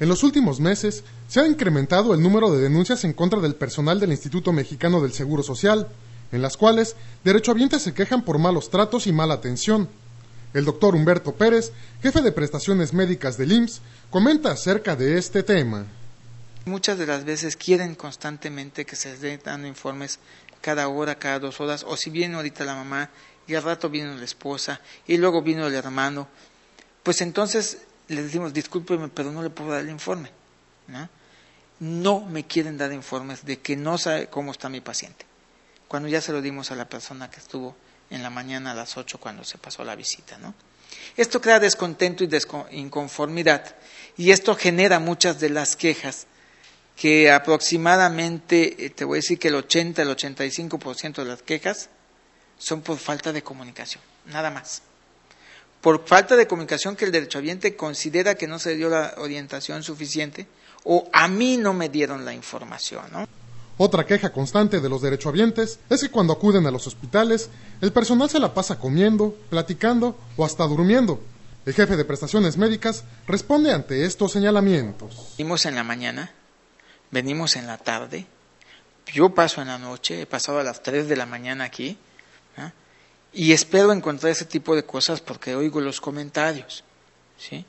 En los últimos meses se ha incrementado el número de denuncias en contra del personal del Instituto Mexicano del Seguro Social, en las cuales derechohabientes se quejan por malos tratos y mala atención. El doctor Humberto Pérez, jefe de prestaciones médicas del IMSS, comenta acerca de este tema. Muchas de las veces quieren constantemente que se les den dando informes cada hora, cada dos horas, o si viene ahorita la mamá y al rato viene la esposa y luego vino el hermano, pues entonces le decimos, discúlpeme, pero no le puedo dar el informe. ¿no? me quieren dar informes de que no sabe cómo está mi paciente. Cuando ya se lo dimos a la persona que estuvo en la mañana a las 8 cuando se pasó la visita. ¿no? Esto crea descontento y inconformidad y esto genera muchas de las quejas que aproximadamente, eh, te voy a decir que el 80, el 85% de las quejas son por falta de comunicación, nada más por falta de comunicación que el derechohabiente considera que no se dio la orientación suficiente o a mí no me dieron la información. ¿no? Otra queja constante de los derechohabientes es que cuando acuden a los hospitales, el personal se la pasa comiendo, platicando o hasta durmiendo. El jefe de prestaciones médicas responde ante estos señalamientos. Venimos en la mañana, venimos en la tarde, yo paso en la noche, he pasado a las 3 de la mañana aquí, y espero encontrar ese tipo de cosas porque oigo los comentarios. ¿sí?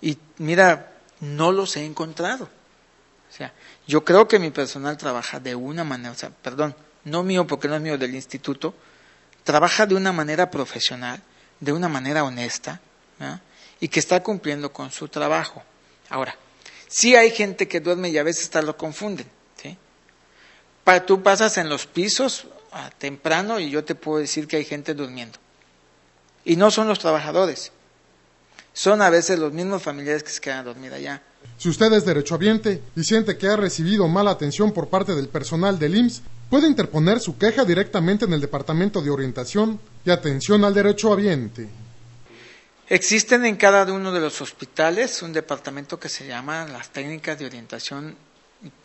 Y mira, no los he encontrado. O sea, yo creo que mi personal trabaja de una manera, o sea, perdón, no mío porque no es mío del instituto, trabaja de una manera profesional, de una manera honesta, y que está cumpliendo con su trabajo. Ahora, sí hay gente que duerme y a veces hasta lo confunden. ¿sí? tú pasas en los pisos temprano y yo te puedo decir que hay gente durmiendo. Y no son los trabajadores, son a veces los mismos familiares que se quedan a dormir allá. Si usted es derechohabiente y siente que ha recibido mala atención por parte del personal del IMSS, puede interponer su queja directamente en el Departamento de Orientación y Atención al Derechohabiente. Existen en cada uno de los hospitales un departamento que se llama las técnicas de orientación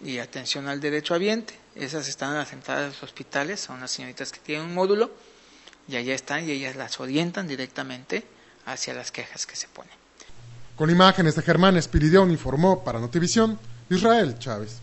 y atención al derecho habiente. Esas están en las entradas de los hospitales, son las señoritas que tienen un módulo y allá están y ellas las orientan directamente hacia las quejas que se ponen. Con imágenes de Germán Espiridión informó para Notivisión Israel Chávez.